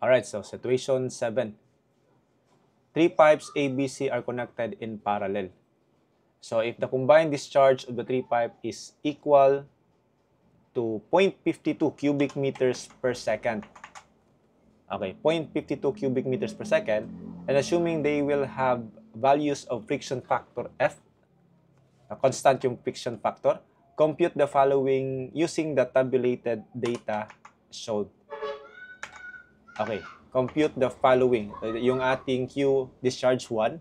Alright, so situation 7. Three pipes ABC are connected in parallel. So if the combined discharge of the three pipe is equal to 0.52 cubic meters per second. Okay, 0.52 cubic meters per second. And assuming they will have values of friction factor F, a constant yung friction factor, compute the following using the tabulated data showed. Okay, compute the following. Yung ating Q discharge 1,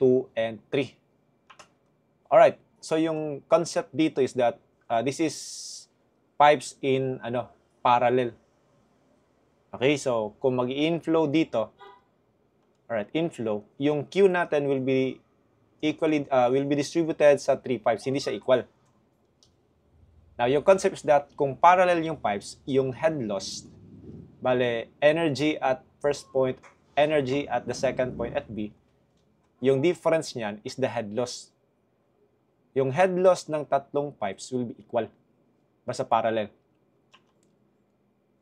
2, and 3. Alright, so yung concept dito is that uh, this is pipes in ano parallel. Okay, so kung mag-inflow dito, alright, inflow, yung Q natin will be equally uh, will be distributed sa three pipes, hindi siya equal. Now, yung concept is that kung parallel yung pipes, yung head loss, bale, energy at first point, energy at the second point at B, yung difference niyan is the head loss. Yung head loss ng tatlong pipes will be equal. Basta parallel.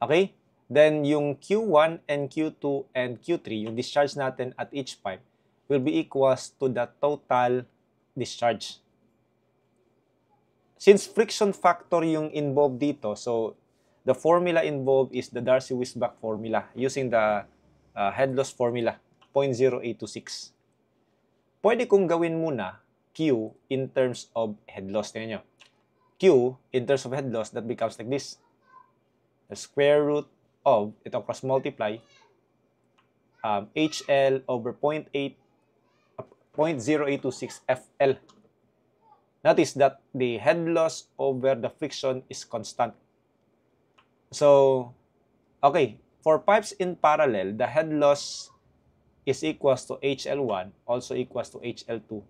Okay? Then, yung Q1 and Q2 and Q3, yung discharge natin at each pipe, will be equals to the total discharge. Since friction factor yung involved dito, so the formula involved is the Darcy-Weisbach formula using the uh, head loss formula, 0.0826. Pwede kong gawin muna Q in terms of head loss. Tingnan nyo. Q in terms of head loss, that becomes like this. The square root of, ito cross multiply, um, HL over 0.8, uh, 0.0826 FL. Notice that the head loss over the friction is constant. So, okay, for pipes in parallel, the head loss is equals to HL1, also equals to HL2,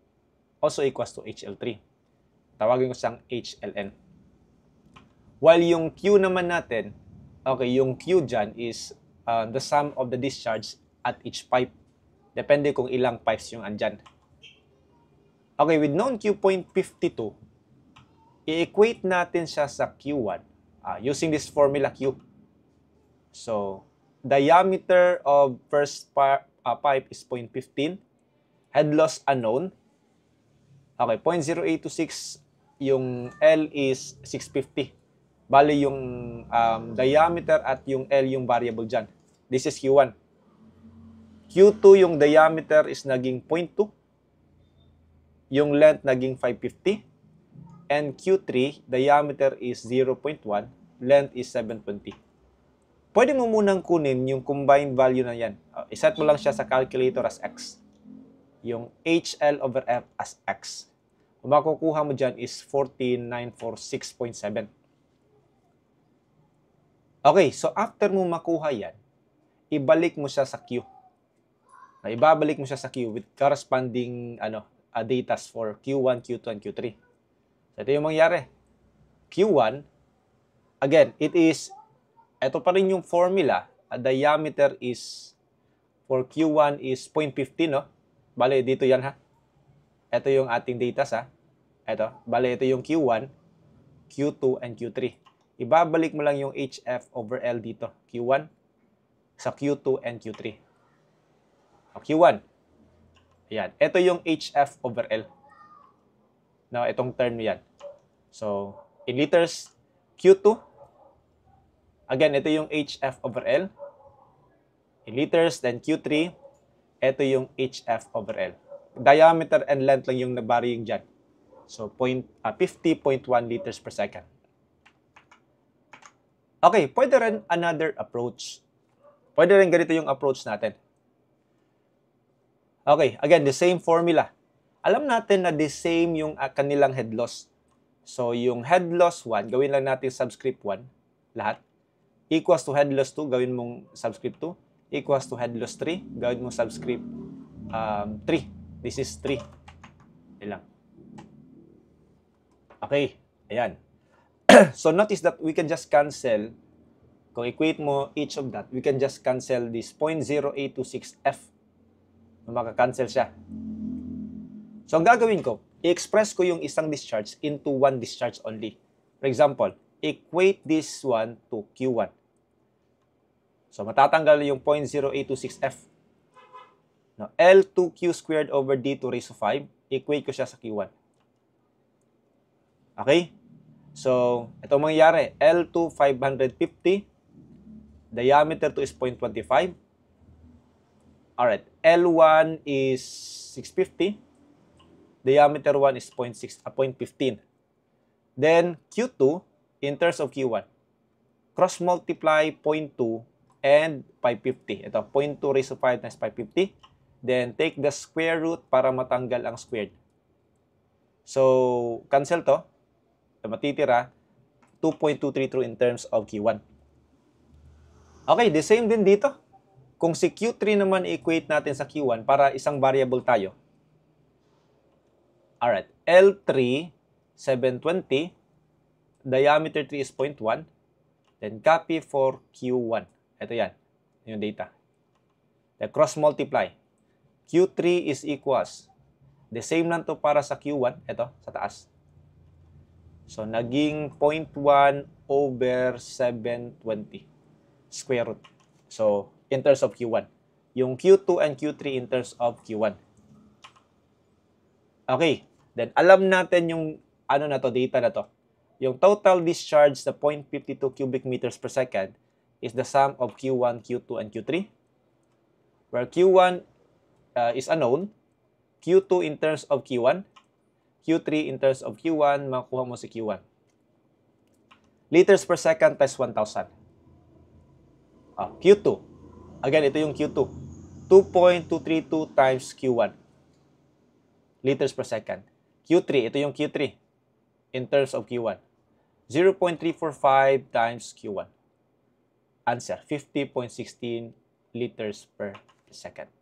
also equals to HL3. Tawagin ko siyang HLN. While yung Q naman natin, okay, yung Q dyan is uh, the sum of the discharge at each pipe. Depende kung ilang pipes yung andyan. Okay, with known Q.52, i-equate natin siya sa Q1 uh, using this formula Q. So, diameter of first uh, pipe is 0.15. Head loss unknown. Okay, 0.0826 yung L is 650. Bali yung um, diameter at yung L yung variable dyan. This is Q1. Q2 yung diameter is naging 0.2. Yung length naging 550. And Q3, diameter is 0.1. Length is 720. Pwede mo munang kunin yung combined value na yan. Uh, iset mo lang siya sa calculator as X. Yung HL over F as X. Kung makukuha mo dyan is 14946.7. Okay, so after mo makuha yan, ibalik mo siya sa Q. Ibabalik mo siya sa Q with corresponding ano, uh, datas for Q1, Q2, and Q3. So ito yung mangyari. Q1, again, it is, ito pa rin yung formula, a diameter is, for Q1 is 0.15, no? Bale, dito yan ha. Ito yung ating datas ha. Ito, bale, ito yung Q1, Q2, and Q3 ibabalik mo lang yung HF over L dito, Q1, sa Q2 and Q3. O, Q1. Ayan. Ito yung HF over L. Now, itong term yan. So, in liters, Q2. Again, ito yung HF over L. In liters, then Q3. Ito yung HF over L. Diameter and length lang yung nabarying dyan. So, point, uh, 50.1 liters per second. Okay, pwede rin another approach. Pwede rin ganito yung approach natin. Okay, again, the same formula. Alam natin na the same yung uh, kanilang head loss. So, yung head loss 1, gawin lang natin subscript 1, lahat. Equals to head loss 2, gawin mong subscript 2. Equals to head loss 3, gawin mong subscript um, 3. This is 3. Ilang. Okay, ayan. so notice that we can just cancel, kung equate mo each of that, we can just cancel this 0.0826F. Makakancel siya. So ang gagawin ko, i-express ko yung isang discharge into one discharge only. For example, equate this one to Q1. So, matatanggal yung 0.0826F. No, L2Q squared over D2 raised to 5, equate ko siya sa Q1. Okay? So, ito mangyayari. L2, 550. Diameter 2 is 0.25. Alright. L1 is 650. Diameter 1 is 0.6, uh, 0.15. Then, Q2, in terms of Q1, cross multiply 0.2 and 550. Ito, 0.2 raised to 5 times 550. Then, take the square root para matanggal ang squared. So, cancel to. Matitira, 2.232 in terms of Q1. Okay, the same din dito. Kung si Q3 naman equate natin sa Q1 para isang variable tayo. Alright, L3, 720. Diameter 3 is 0.1. Then copy for Q1. Ito yan, yung data. The cross multiply. Q3 is equals. The same lang to para sa Q1. Ito, sa taas. So, naging 0.1 over 720 square root. So, in terms of Q1. Yung Q2 and Q3 in terms of Q1. Okay. Then, alam natin yung ano na to, data na to. Yung total discharge sa 0.52 cubic meters per second is the sum of Q1, Q2, and Q3. Where Q1 uh, is unknown, Q2 in terms of Q1, Q3 in terms of Q1, makuha mo si Q1. Liters per second times 1,000. Ah, Q2. Again, ito yung Q2. 2.232 times Q1. Liters per second. Q3, ito yung Q3 in terms of Q1. 0.345 times Q1. Answer, 50.16 liters per second.